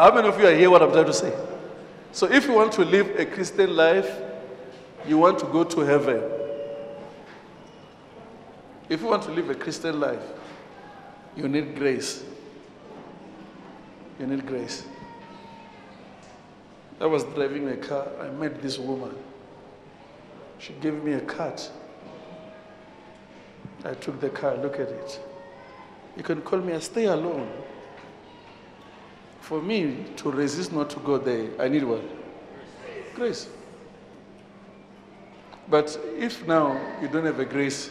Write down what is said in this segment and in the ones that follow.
How many of you are hear what I'm trying to say? So if you want to live a Christian life, you want to go to heaven. If you want to live a Christian life, you need grace. You need grace. I was driving a car. I met this woman. She gave me a card. I took the car, look at it. You can call me, I stay alone. For me to resist not to go there, I need what? Grace. But if now you don't have a grace,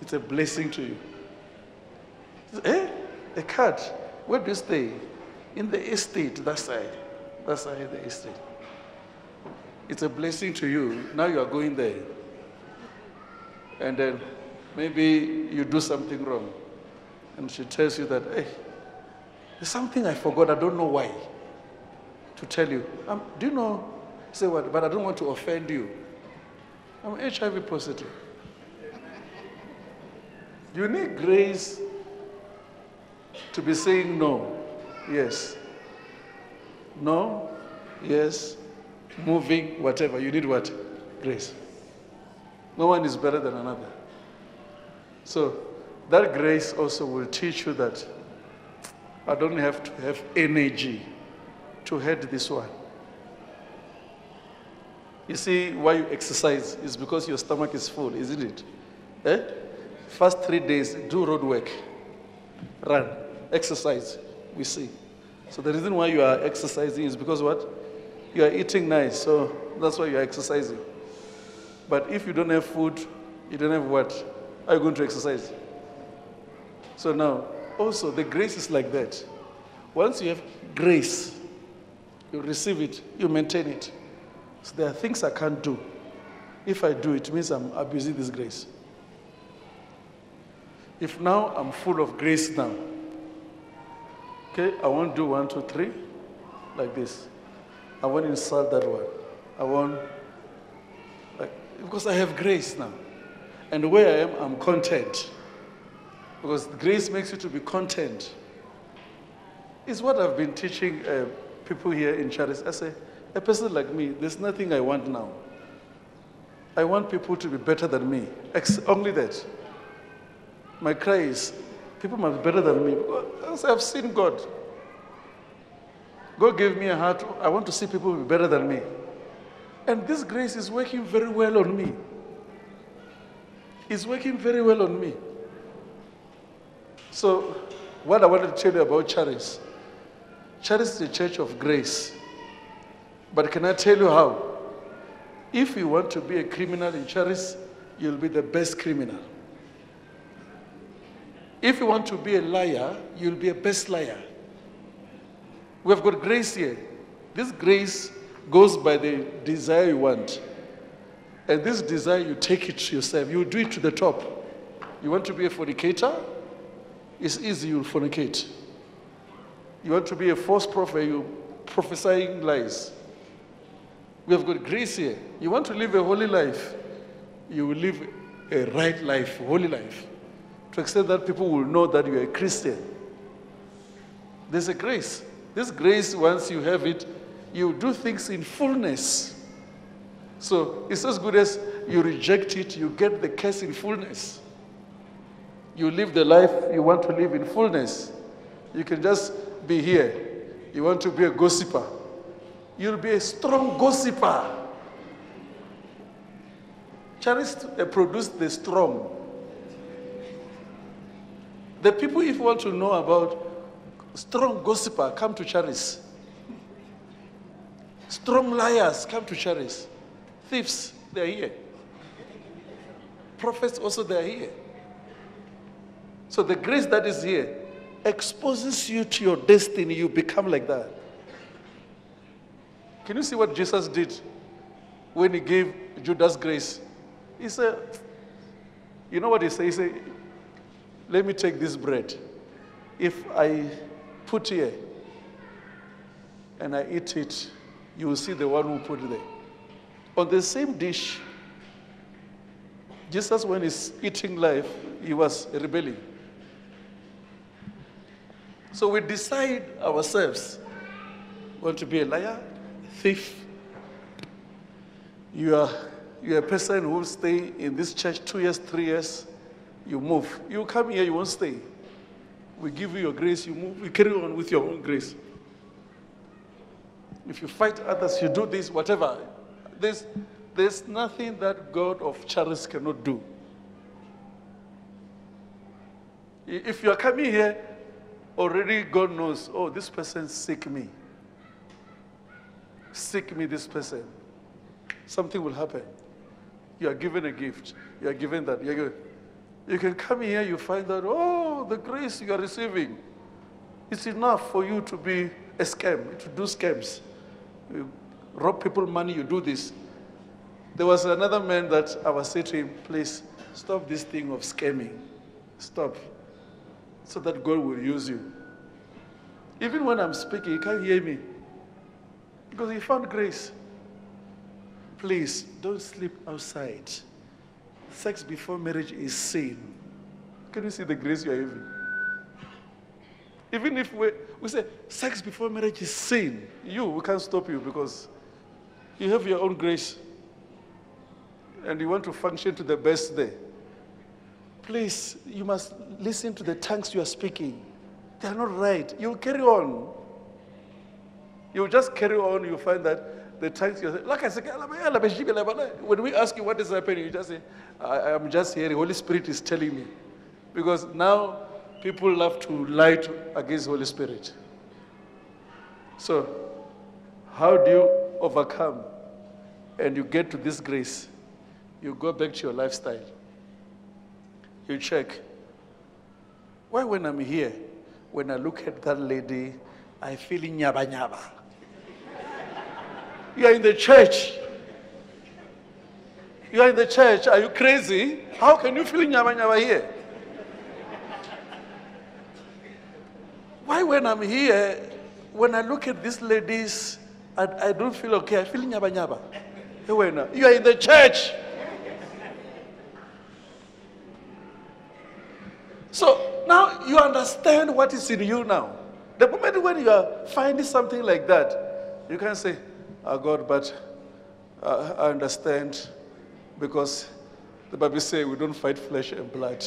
it's a blessing to you. Eh? A card. Where do you stay? In the estate, that side. That side the estate. It's a blessing to you. Now you are going there. And then maybe you do something wrong. And she tells you that, hey, there's something I forgot. I don't know why. To tell you. Um, do you know? Say what? But I don't want to offend you. I'm HIV positive. You need grace to be saying no, yes. No, yes, moving, whatever. You need what? Grace. No one is better than another. So that grace also will teach you that I don't have to have energy to head this one. You see, why you exercise is because your stomach is full, isn't it? Eh? First three days, do road work, run, exercise. We see. So the reason why you are exercising is because what? You are eating nice, so that's why you are exercising. But if you don't have food, you don't have what? Are you going to exercise? So now, also, the grace is like that. Once you have grace, you receive it, you maintain it. So there are things I can't do. If I do, it means I'm abusing this grace. If now I'm full of grace now, okay, I won't do one, two, three, like this. I won't insult that one. I won't, like, because I have grace now. And where I am, I'm content. Because grace makes you to be content. It's what I've been teaching uh, people here in Charis. I say, a person like me, there's nothing I want now. I want people to be better than me. Ex- only that. My cry is, people must be better than me. Because I've seen God. God gave me a heart. I want to see people be better than me. And this grace is working very well on me. It's working very well on me. So, what I wanted to tell you about Charis Charis is the church of grace. But can I tell you how? If you want to be a criminal in Charis, you'll be the best criminal. If you want to be a liar, you'll be a best liar. We've got grace here. This grace goes by the desire you want. And this desire, you take it to yourself. You do it to the top. You want to be a fornicator? It's easy, you'll fornicate. You want to be a false prophet, you're prophesying lies. We have got grace here. You want to live a holy life, you will live a right life, holy life. To extent that people will know that you are a Christian. There's a grace. This grace, once you have it, you do things in fullness. So it's as good as you reject it, you get the curse in fullness. You live the life you want to live in fullness. You can just be here. You want to be a gossiper. You'll be a strong gossiper. Charis uh, produced the strong. The people, if you want to know about strong gossiper, come to Charis. Strong liars, come to Charis. Thieves, they're here. Prophets also, they're here. So the grace that is here exposes you to your destiny. You become like that. Can you see what Jesus did when he gave Judas grace? He said, You know what he said? He said, Let me take this bread. If I put here and I eat it, you will see the one who put it there. On the same dish, Jesus, when he's eating life, he was rebelling. So we decide ourselves Want to be a liar? Thief? You are, you are a person who will stay in this church two years, three years, you move. You come here, you won't stay. We give you your grace, you move, you carry on with your own grace. If you fight others, you do this, whatever. There's, there's nothing that God of Charis cannot do. If you are coming here, already God knows, oh, this person seek me. Seek me, this person. Something will happen. You are given a gift. You are given that. You, you can come here, you find that, oh, the grace you are receiving. It's enough for you to be a scam, to do scams. You rob people money, you do this. There was another man that I was saying to him, please stop this thing of scamming. Stop so that God will use you. Even when I'm speaking, he can't hear me because he found grace. Please don't sleep outside. Sex before marriage is sin. Can you see the grace you are having? Even if we, we say sex before marriage is sin, you, we can't stop you because you have your own grace and you want to function to the best there. Please, you must listen to the tongues you are speaking. They are not right. You'll carry on. You'll just carry on, you find that the tongues you are like I said, when we ask you what is happening, you just say, I, am just hearing, Holy Spirit is telling me. Because now people love to lie to, against Holy Spirit. So, how do you overcome and you get to this grace? You go back to your lifestyle you check. Why, when I'm here, when I look at that lady, I feel nyaba nyaba. You are in the church. You are in the church. Are you crazy? How can you feel nyaba nyaba here? Why, when I'm here, when I look at these ladies, I, I don't feel okay. I feel nyaba nyaba. You are in the church. So now you understand what is in you now. The moment when you are finding something like that, you can say, oh God, but uh, I understand because the Bible says we don't fight flesh and blood.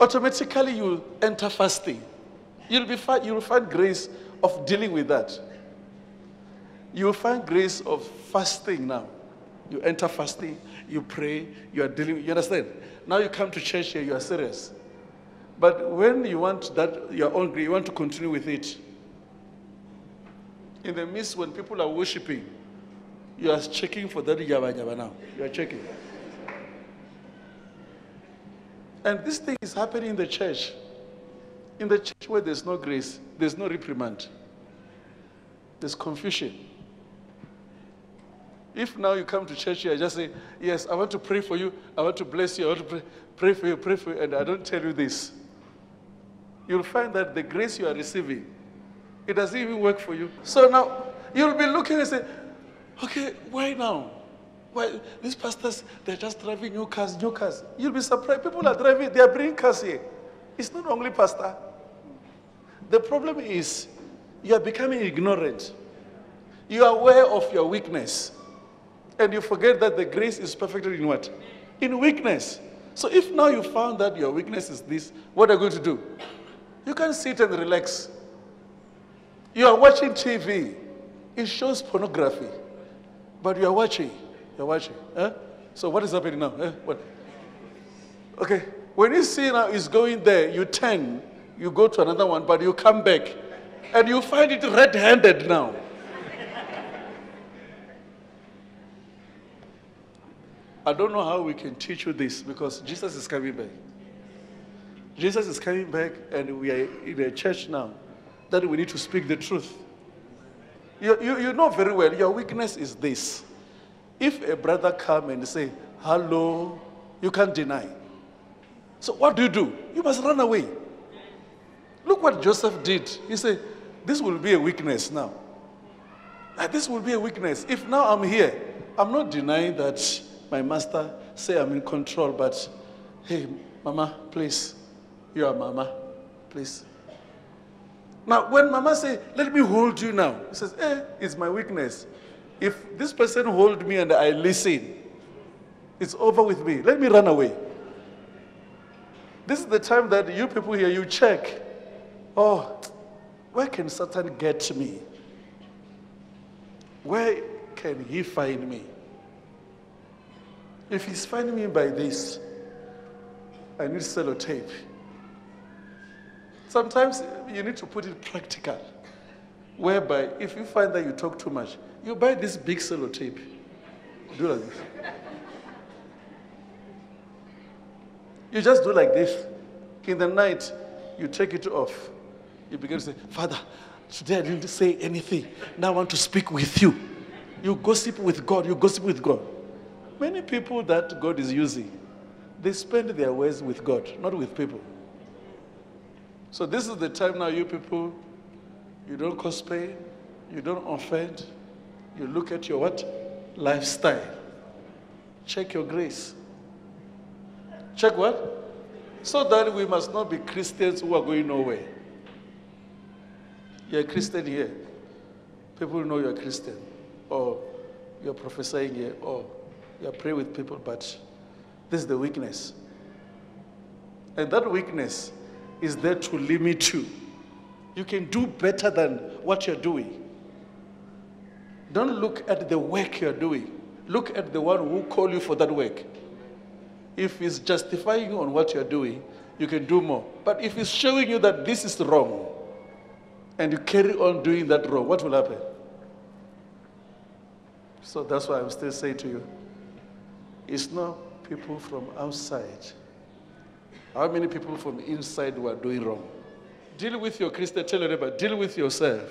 Automatically you enter fasting. You'll, be fi- you'll find grace of dealing with that. You will find grace of fasting now. You enter fasting, you pray, you are dealing, you understand? Now you come to church here, you are serious. But when you want that you're hungry, you want to continue with it. In the midst when people are worshiping, you are checking for that now. You are checking. And this thing is happening in the church. In the church where there's no grace, there's no reprimand. There's confusion. If now you come to church here, just say, Yes, I want to pray for you, I want to bless you, I want to pray, pray for you, pray for you, and I don't tell you this you'll find that the grace you are receiving, it doesn't even work for you. So now you'll be looking and say, okay, why now? Why these pastors they're just driving new cars, new cars. You'll be surprised. People are driving, they are bringing cars here. It's not only pastor. The problem is you are becoming ignorant. You are aware of your weakness. And you forget that the grace is perfected in what? In weakness. So if now you found that your weakness is this, what are you going to do? You can sit and relax. You are watching TV. It shows pornography. But you are watching. You're watching. Eh? So what is happening now? Eh? What? Okay. When you see now it's going there, you turn, you go to another one, but you come back. And you find it red-handed now. I don't know how we can teach you this because Jesus is coming back. Jesus is coming back, and we are in a church now that we need to speak the truth. You, you, you know very well, your weakness is this. If a brother come and say, hello, you can't deny. So what do you do? You must run away. Look what Joseph did. He said, this will be a weakness now. Ah, this will be a weakness. If now I'm here, I'm not denying that my master say I'm in control, but hey, mama, please, you are mama, please. Now, when Mama say, "Let me hold you now," he says, "Eh, it's my weakness. If this person hold me and I listen, it's over with me. Let me run away." This is the time that you people here you check. Oh, where can Satan get me? Where can he find me? If he's finding me by this, I need sellotape. Sometimes you need to put it practical, whereby if you find that you talk too much, you buy this big sellotape. Do like this. You just do like this. In the night, you take it off. You begin to say, Father, today I didn't say anything. Now I want to speak with you. You gossip with God. You gossip with God. Many people that God is using, they spend their ways with God, not with people. So this is the time now, you people, you don't pain, you don't offend, you look at your what? Lifestyle. Check your grace. Check what? So that we must not be Christians who are going nowhere. You're a Christian here. People know you're a Christian. Or you're prophesying here. Or you're praying with people. But this is the weakness. And that weakness is there to limit you. You can do better than what you're doing. Don't look at the work you're doing. Look at the one who called you for that work. If he's justifying you on what you're doing, you can do more. But if he's showing you that this is wrong, and you carry on doing that wrong, what will happen? So that's why I'm still saying to you, it's not people from outside. How many people from inside were doing wrong? Deal with your Christian, tell your neighbor, deal with yourself.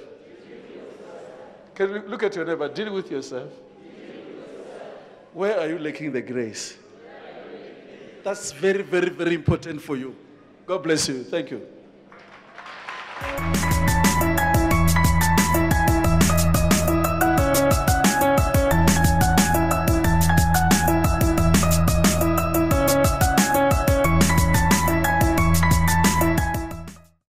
Can you look at your neighbor, deal with yourself? Where are you lacking the grace? That's very, very, very important for you. God bless you. Thank you.